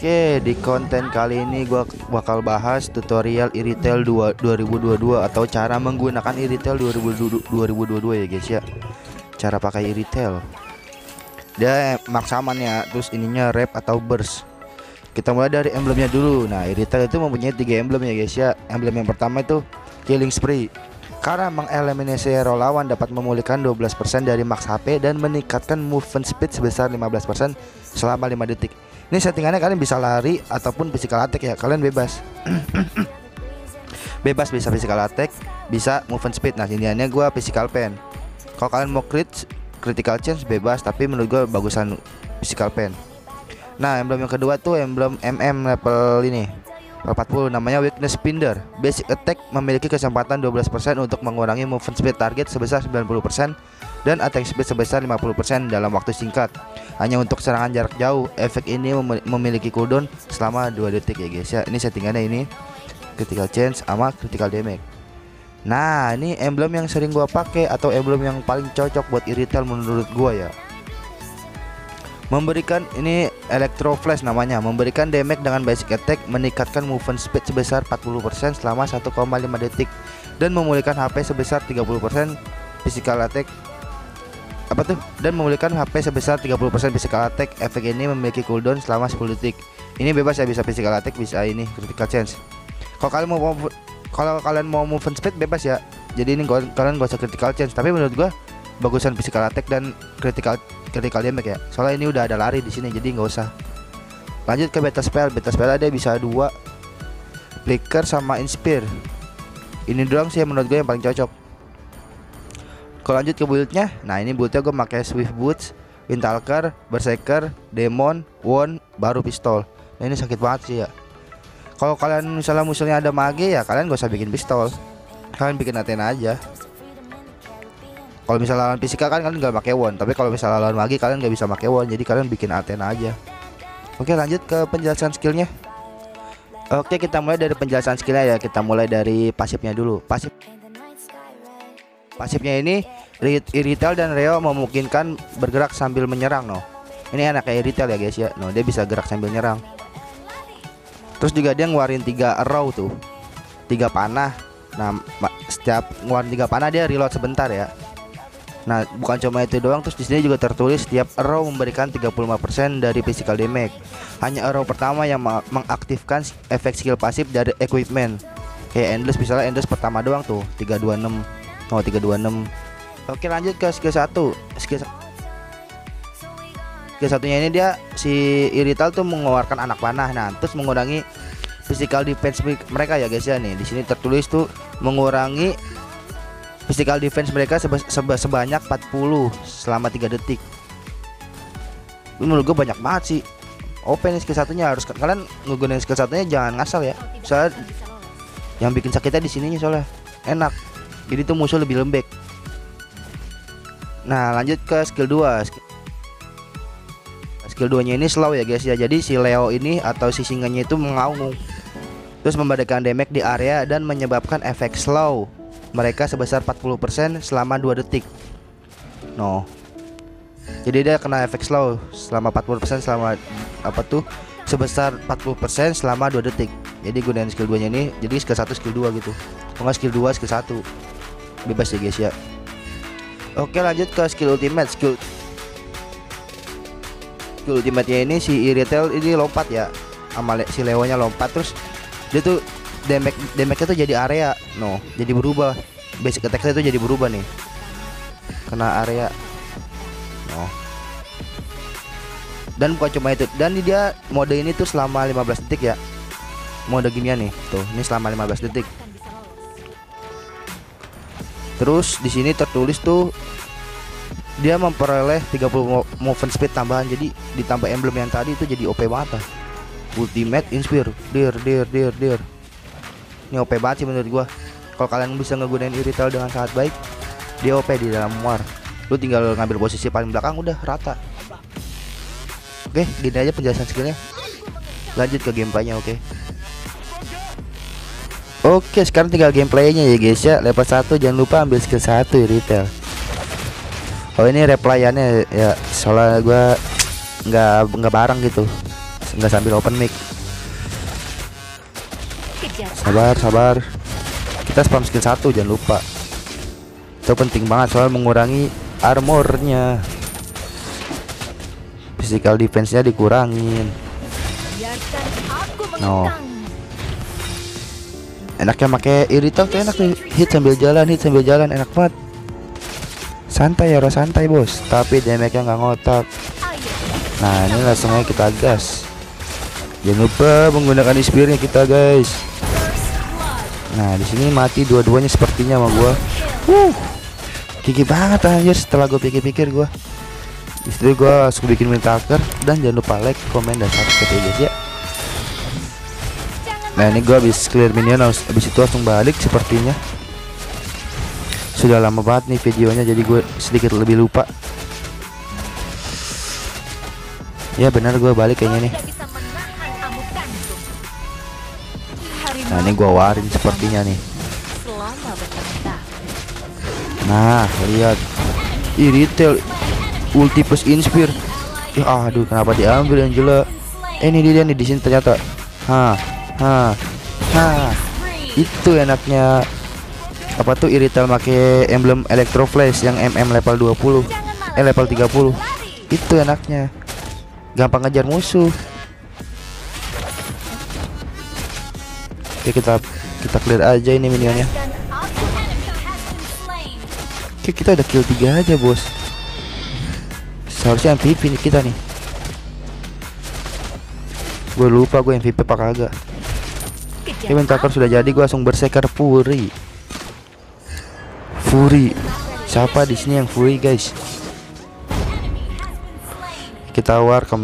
Di konten kali ini gua bakal bahas tutorial Iritel 2 2022 atau cara menggunakan Iritel 2022 2022 ya guys ya. Cara pakai Iritel. Dia maksaman ya, terus ininya rap atau burst. Kita mulai dari emblemnya dulu. Nah, Iritel itu mempunyai tiga emblem ya guys ya. Emblem yang pertama itu Killing Spree. Karena mengeliminasi hero lawan dapat memulihkan 12% dari max HP dan meningkatkan movement speed sebesar 15% selama 5 detik. Ini settingannya kalian bisa lari ataupun physical attack ya. Kalian bebas. bebas bisa physical attack, bisa movement speed. Nah, iniannya gua physical pen. Kalau kalian mau crit critical chance bebas, tapi menurut gua bagusan physical pen. Nah, emblem yang kedua tuh emblem MM level ini. Level 40 namanya weakness spinder. Basic attack memiliki kesempatan 12% untuk mengurangi movement speed target sebesar 90% dan attack speed sebesar 50% dalam waktu singkat. Hanya untuk serangan jarak jauh. Efek ini memiliki cooldown selama 2 detik ya guys ya. Ini settingannya ini critical chance sama critical damage. Nah, ini emblem yang sering gua pakai atau emblem yang paling cocok buat irital menurut gua ya memberikan ini electro flash namanya memberikan damage dengan basic attack meningkatkan movement speed sebesar 40% selama 1,5 detik dan memulihkan HP sebesar 30% physical attack. Apa tuh? Dan memulihkan HP sebesar 30% physical attack. Efek ini memiliki cooldown selama 10 detik. Ini bebas ya bisa physical attack bisa ini critical chance. Kalau kalian mau kalau kalian mau movement speed bebas ya. Jadi ini kalian gak usah critical chance. Tapi menurut gua bagusan physical attack dan critical critical damage ya. Soalnya ini udah ada lari di sini jadi nggak usah. Lanjut ke beta spell. Beta spell ada bisa dua flicker sama inspire. Ini doang sih menurut gue yang paling cocok. Kalau lanjut ke buildnya, nah ini buildnya gue pakai Swift Boots, Windtalker, Berserker, Demon, Won, baru pistol. Nah ini sakit banget sih ya. Kalau kalian misalnya musuhnya ada mage ya kalian gak usah bikin pistol. Kalian bikin Athena aja kalau misalnya lawan fisika kan kalian nggak pakai won tapi kalau misalnya lawan magi kalian nggak bisa pakai won jadi kalian bikin Athena aja. Oke lanjut ke penjelasan skillnya. Oke kita mulai dari penjelasan skillnya ya. Kita mulai dari pasifnya dulu. Pasif pasifnya ini Iritel dan Reo memungkinkan bergerak sambil menyerang no. Ini enak kayak Iritel ya guys ya. No dia bisa gerak sambil nyerang. Terus juga dia ngeluarin tiga arrow tuh. Tiga panah. Nah setiap ngeluarin tiga panah dia reload sebentar ya Nah, bukan cuma itu doang, terus di sini juga tertulis setiap arrow memberikan 35% dari physical damage. Hanya arrow pertama yang mengaktifkan efek skill pasif dari equipment. Kayak endless misalnya endless pertama doang tuh 326. Oh, 326. Oke, lanjut ke skill 1. Skill Skill satunya ini dia si Irital tuh mengeluarkan anak panah. Nah, terus mengurangi physical defense mereka ya guys ya nih. Di sini tertulis tuh mengurangi physical defense mereka seba seba sebanyak 40 selama 3 detik. Menurut gue banyak banget sih. Open skill satunya harus kalian ngegunain skill satunya jangan ngasal ya. Soalnya yang bikin sakitnya di sininya soalnya. Enak. Jadi tuh musuh lebih lembek. Nah lanjut ke skill 2 skill 2 nya ini slow ya guys ya. Jadi si Leo ini atau si singanya itu mengaung. Terus memberikan damage di area dan menyebabkan efek slow mereka sebesar 40% selama 2 detik. No. Jadi dia kena efek slow selama 40% selama apa tuh? Sebesar 40% selama 2 detik. Jadi gunain skill 2 nya ini jadi skill 1 skill 2 gitu. Kalau skill 2 skill 1. Bebas ya guys ya. Oke lanjut ke skill ultimate skill skill ultimate nya ini si Iritel ini lompat ya sama si Leonya lompat terus dia tuh damage damage itu jadi area no jadi berubah. Basic attack itu jadi berubah nih. Kena area no. Dan bukan cuma itu dan dia mode ini tuh selama 15 detik ya. Mode ginian nih tuh ini selama 15 detik. Terus di sini tertulis tuh dia memperoleh 30 movement speed tambahan jadi ditambah emblem yang tadi itu jadi OP banget ultimate inspire dir dir dir dir ini OP banget sih menurut gua. Kalau kalian bisa ngegunain irital dengan sangat baik dia OP di dalam war. Lu tinggal ngambil posisi paling belakang udah rata. Oke gini aja penjelasan skillnya. Lanjut ke gameplaynya oke. Oke sekarang tinggal gameplaynya ya guys ya. Level 1 jangan lupa ambil skill 1 retail Oh ini replyannya ya. Soalnya gua nggak nggak bareng gitu. Nggak sambil open mic Sabar, sabar. Kita spam skill 1 jangan lupa. Itu penting banget soal mengurangi armornya. Physical defense-nya dikurangin. biarkan aku No. Enaknya pakai irital tuh enak nih. Hit sambil jalan, hit sambil jalan enak banget. Santai ya, santai bos. Tapi damage-nya nggak ngotak. Nah ini langsung aja kita gas. Jangan lupa menggunakan spearnya kita guys. Nah di sini mati dua-duanya sepertinya sama gua. Uh, gigi banget anjir setelah gue pikir-pikir gua. Situ gua langsung bikin mintaker dan jangan lupa like, komen dan subscribe ya guys ya. Nah ini gua habis clear minion habis habis itu langsung balik sepertinya. Sudah lama banget nih videonya jadi gue sedikit lebih lupa. Ya benar gua balik kayaknya nih. Nah ini gua warin sepertinya nih. Nah, lihat. Ih, retail ulti plus inspire. Ya aduh, kenapa diambil Angela? Eh, ini dia nih di sini ternyata. Ha, ha, ha. Itu enaknya apa tuh irital make emblem electro flash yang MM level 20 eh level 30 itu enaknya gampang ngejar musuh oke kita kita clear aja ini minionnya. Oke kita udah kill 3 aja bos. Seharusnya MVP kita nih. Gue lupa gue MVP apa kagak. Oke bentar sudah jadi gue langsung bersekar Fury. Fury. Siapa di sini yang Fury guys? Kita war ke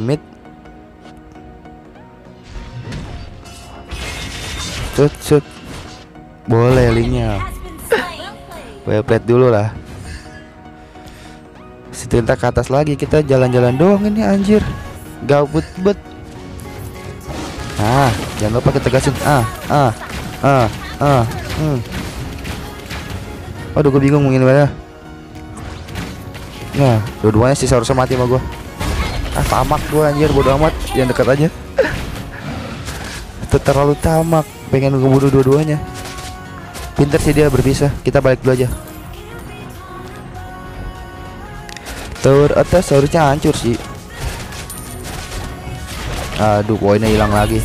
Cut cut. Boleh linknya. Well played dulu lah. Situ entar ke atas lagi Kita jalan-jalan doang ini anjir. Gabut bet Ah jangan lupa kita gasin Ah ah ah ah hmm. Aduh gue bingung mungkin mana. Nah dua-duanya sih seharusnya mati sama gue Ah tamak gue anjir bodo amat. Yang dekat aja. Itu terlalu tamak Pengen ngebunuh dua-duanya. Pinter sih dia berpisah. Kita balik dulu aja. Tower atas harusnya hancur sih. Aduh poinnya hilang lagi.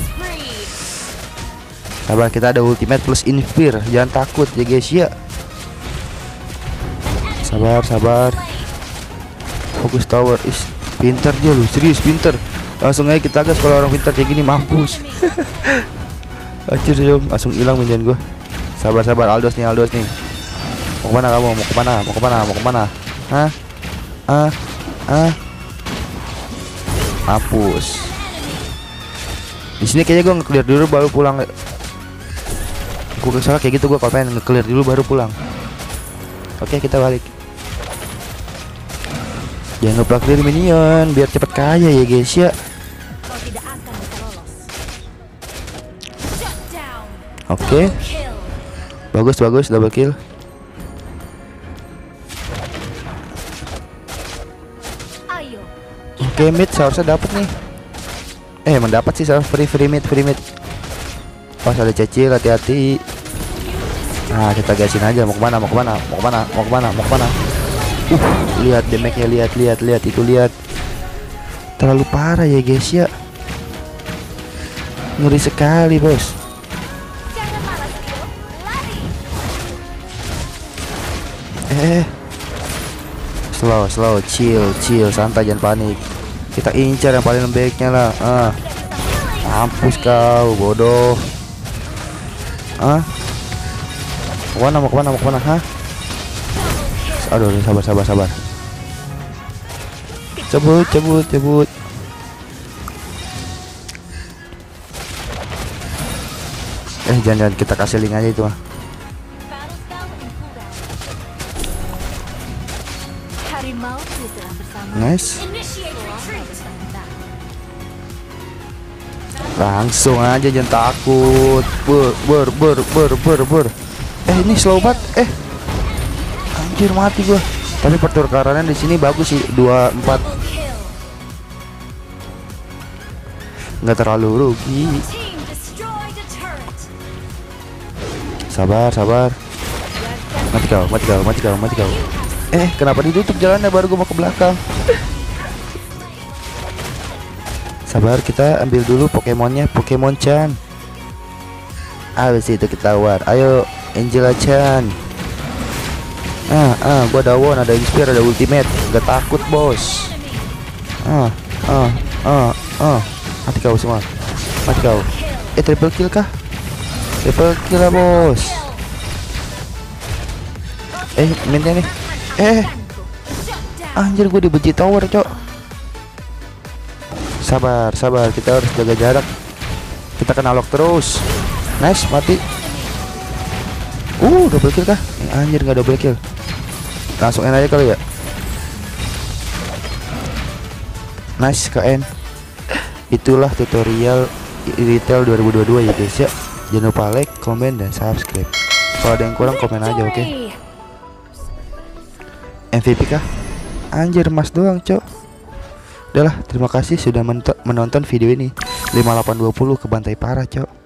Sabar kita ada ultimate plus inspire Jangan takut ya guys ya. Sabar sabar. Fokus tower Is pinter dia lu serius pinter. Langsung aja kita gas kalau orang pintar kayak gini mampus Anjir jom. Langsung hilang minion gua. Sabar sabar. Aldos nih Aldos nih. Mau ke mana kamu? Mau ke mana? Mau ke mana? Mau ke mana? Hah? Ah Ah Hapus. Di sini kayaknya gue nge-clear dulu baru pulang. Gue ke sana kayak gitu gue kalau pengen nge-clear dulu baru pulang. Oke kita balik. Jangan lupa clear minion biar cepet kaya ya guys ya oke. Kill. bagus bagus double kill. Oke mid seharusnya dapat nih. Eh emang dapat sih seharusnya free free mid free mid. Pas ada cecil hati-hati. Nah kita gasin aja. Mau ke mana mau ke mana mau ke mana mau ke mana mau ke mana? Uh lihat damage-nya lihat lihat lihat. Itu lihat. Terlalu parah ya guys ya. Ngeri sekali bos eh. Slow slow chill chill santai jangan panik. Kita incar yang paling lembeknya lah ah. Mampus kau bodoh. Ah. Ke mana mau ke mana mau ke mana hah aduh sabar sabar sabar. Cabut cabut cabut. Eh jangan jangan kita kasih link aja itu mah nice. Langsung aja jangan takut. Ber ber ber ber ber ber. Eh ini slow banget. Eh. Anjir mati gua. Tapi pertukarannya di sini bagus sih. 24 Kill. nggak terlalu rugi. Sabar sabar mati kau mati kau mati kau mati kau eh kenapa ditutup jalannya? Baru gue mau ke belakang. Sabar kita ambil dulu Pokemonnya. Pokemon Chan habis itu kita war. Ayo Angela Chan ah ah gua ada won ada inspire ada ultimate. Gak takut bos. Ah ah ah ah. Mati kau semua. Mati kau. Eh triple kill kah? Triple kill lah bos. Eh minta nih eh. Anjir gue dibenci tower cok. Sabar sabar. Kita harus jaga jarak. Kita kena lock terus. Nice mati. Uh double kill kah? Eh, anjir nggak double kill. Langsung N aja kali ya. Nice KN itulah tutorial retail 2022 ya guys ya. Jangan lupa like komen dan subscribe. Kalau ada yang kurang komen aja oke? Victory! MVP kah? Anjir mas doang cok. Udahlah terima kasih sudah menonton video ini. 5820 ke bantai parah cok